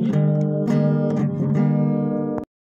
you.